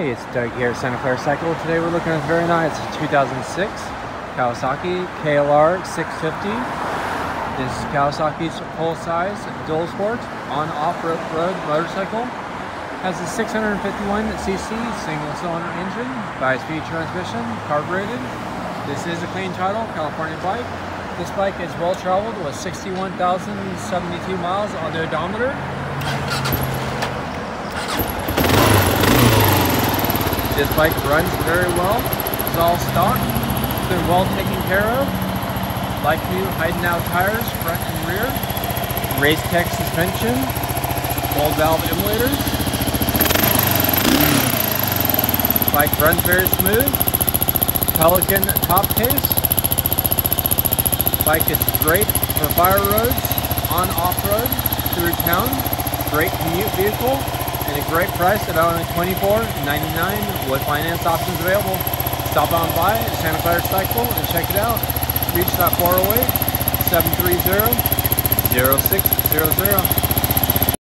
Hey, it's Doug here at Santa Clara Cycle. Today we're looking at a very nice 2006 Kawasaki KLR 650. This is Kawasaki's full-size dual sport on off-road motorcycle. Has a 651cc single-cylinder engine, 5-speed transmission, carbureted. This is a clean title, California bike. This bike is well traveled with 61,072 miles on the odometer. This bike runs very well. It's all stock. It's been well taken care of. Like new Heidenau tires, front and rear. Race Tech suspension. Gold valve emulators. Bike runs very smooth. Pelican top case. Bike is great for fire roads, on off-road, through town. Great commute vehicle and a great price at only $24.99 with finance options available. Stop on by at Santa Clara Cycle and check it out. Reach that 408 730 0600.